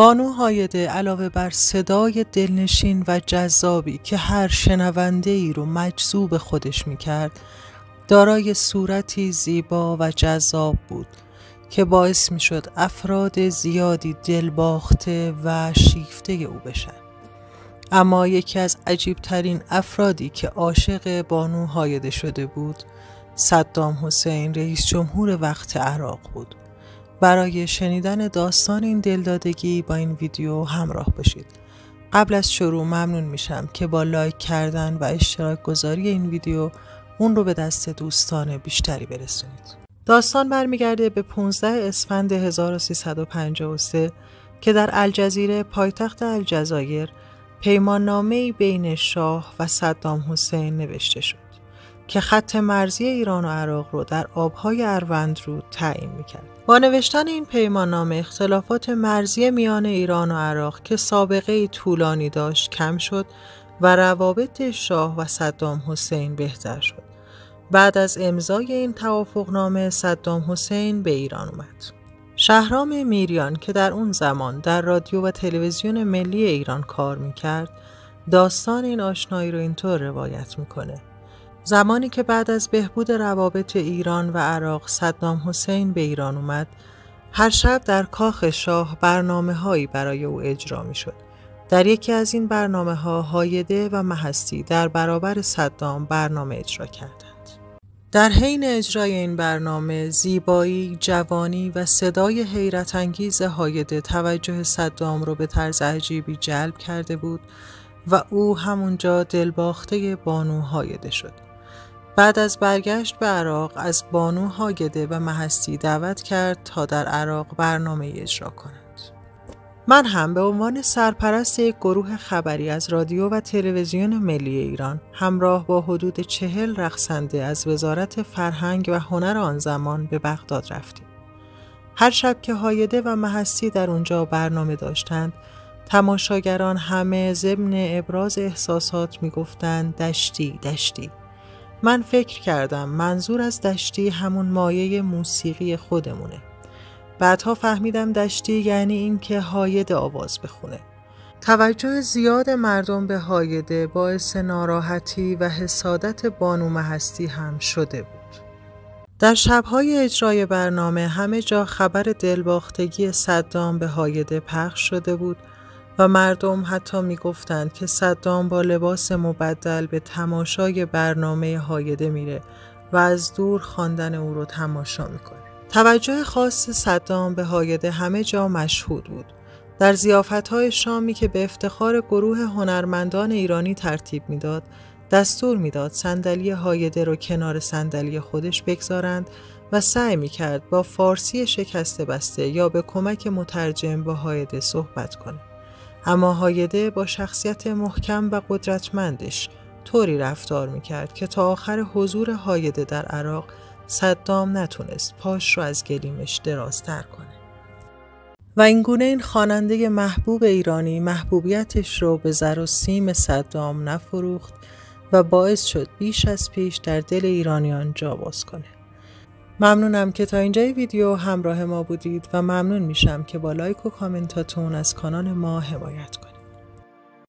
بانو هایده علاوه بر صدای دلنشین و جذابی که هر شنونده ای رو مجذوب خودش می‌کرد دارای صورتی زیبا و جذاب بود که باعث می‌شد افراد زیادی دلباخته و شیفته او بشن. اما یکی از عجیبترین افرادی که عاشق بانو هایده شده بود صدام حسین رئیس جمهور وقت عراق بود. برای شنیدن داستان این دلدادگی با این ویدیو همراه باشید. قبل از شروع ممنون میشم که با لایک کردن و اشتراک گذاری این ویدیو اون رو به دست دوستان بیشتری برسونید. داستان برمیگرده به 15 اسفند 1353 که در الجزیره پایتخت الجزایر پیماننامه بین شاه و صدام حسین نوشته شد. که خط مرزی ایران و عراق رو در آبهای اروند رو تعیین می‌کرد. با نوشتن این پیماننامه اختلافات مرزی میان ایران و عراق که سابقه طولانی داشت کم شد و روابط شاه و صدام حسین بهتر شد. بعد از امضای این توافقنامه صدام حسین به ایران اومد. شهرام میریان که در اون زمان در رادیو و تلویزیون ملی ایران کار می‌کرد داستان این آشنایی رو اینطور روایت می‌کنه. زمانی که بعد از بهبود روابط ایران و عراق صدام حسین به ایران اومد هر شب در کاخ شاه برنامه هایی برای او اجرا می شد. در یکی از این برنامه ها هایده و محستی در برابر صدام برنامه اجرا کردند. در حین اجرای این برنامه زیبایی، جوانی و صدای حیرت انگیز هایده توجه صدام را به طرز عجیبی جلب کرده بود و او همونجا دلباخته بانو هایده شد. بعد از برگشت به عراق از بانو هاگده و محستی دعوت کرد تا در عراق برنامه اجرا کنند. من هم به عنوان سرپرست یک گروه خبری از رادیو و تلویزیون ملی ایران همراه با حدود چهل رقصنده از وزارت فرهنگ و هنر آن زمان به بغداد رفتیم. هر شب که هایده و محستی در اونجا برنامه داشتند تماشاگران همه ضمن ابراز احساسات می‌گفتند دشتی دشتی من فکر کردم منظور از دشتی همون مایه موسیقی خودمونه. بعدها فهمیدم دشتی یعنی اینکه هایده آواز بخونه. توجه زیاد مردم به هایده باعث ناراحتی و حسادت بانو محستی هم شده بود. در شبهای اجرای برنامه همه جا خبر دلباختگی صدام به هایده پخش شده بود و مردم حتی می گفتند که صدام با لباس مبدل به تماشای برنامه هایده میره و از دور خواندن او رو تماشا می‌کنه. توجه خاص صدام به هایده همه جا مشهود بود. در زیافت های شامی که به افتخار گروه هنرمندان ایرانی ترتیب می‌داد، دستور می‌داد صندلی هایده رو کنار صندلی خودش بگذارند و سعی می کرد با فارسی شکسته بسته یا به کمک مترجم با هایده صحبت کنه. اما هایده با شخصیت محکم و قدرتمندش طوری رفتار می‌کرد که تا آخر حضور هایده در عراق صدام نتونست پاش رو از گلیمش درازتر کنه. و اینگونه این خواننده محبوب ایرانی محبوبیتش رو به زر و سیم صدام نفروخت و باعث شد بیش از پیش در دل ایرانیان جا باز کنه. ممنونم که تا اینجای ویدیو همراه ما بودید و ممنون میشم که با لایک و کامنتاتون از کانال ما حمایت کنید.